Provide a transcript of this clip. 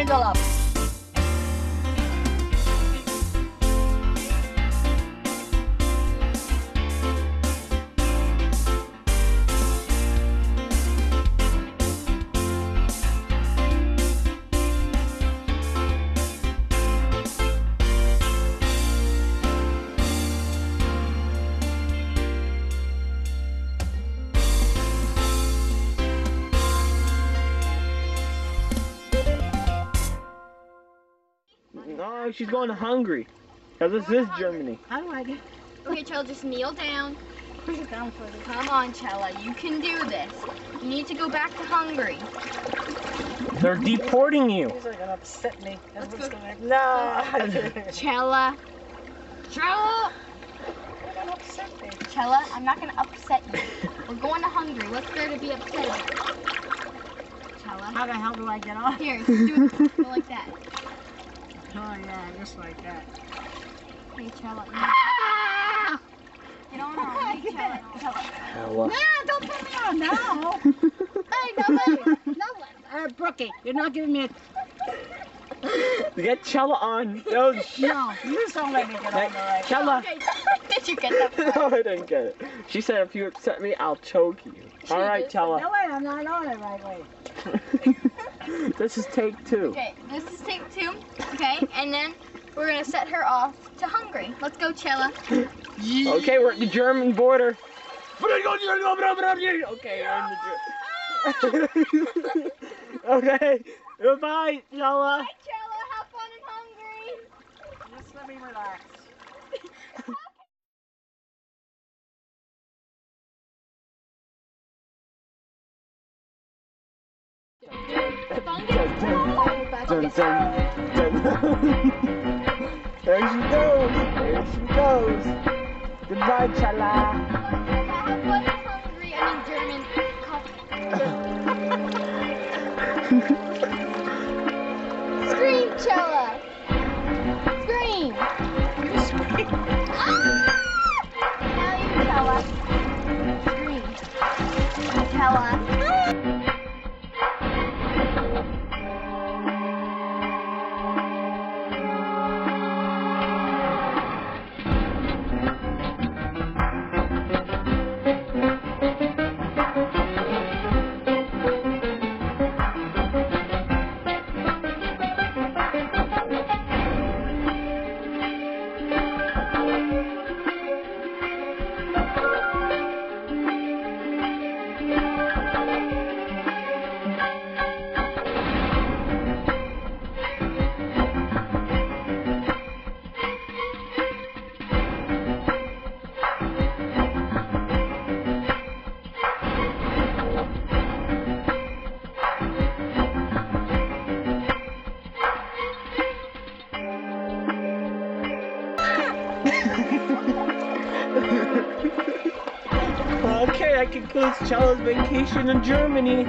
window. No, she's going to Hungary. Cause this is Germany. How do I like it. Okay, Csala, just kneel down. Push it down further. Come on, Csala, you can do this. You need to go back to Hungary. They're deporting you. These are gonna upset me. Let's go. gonna. No. Csala. Csala. They're gonna upset me. Csala, I'm not gonna upset you. We're going to Hungary. What's there to be upset about? Csala. How the hell do I get on? Here, do it like that. Oh yeah, just like that. Hey, Csala. Get on on. Hey, Csala. Csala. Hella. Nah, don't put me on now. hey, no, no, uh, Brookie, you're not giving me a. Get Csala on. No, No, you just don't let me get on the right. Csala. Okay, did you get that? no, I didn't get it. She said if you upset me, I'll choke you. She All right, did. Csala. No way, I'm not on it right way. this is take two. Okay, this is take two. Okay, and then we're gonna set her off to Hungary. Let's go, Csala. Okay, we're at the German border. Okay, we're in the Ger- Okay, goodbye, Csala. Bye, Csala. Have fun in Hungary. Just let me relax. Dun, dun, dun. There she goes. There she goes. Goodbye, Csala. Scream, Csala. Okay, that concludes Csala's vacation in Germany.